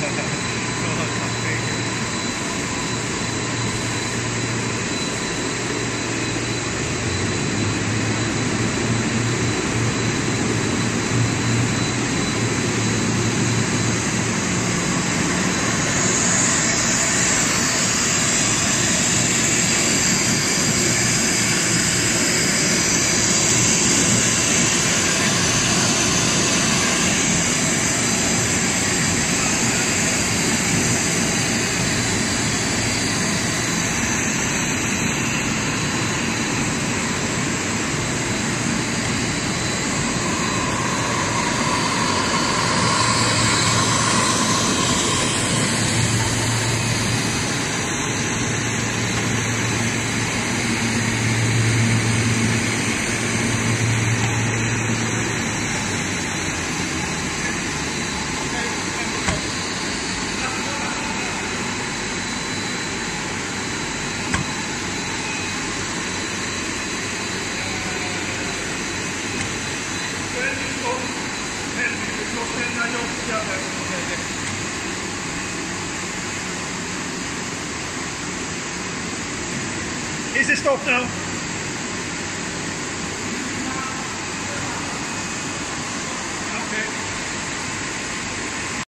はい。Is it stopped now?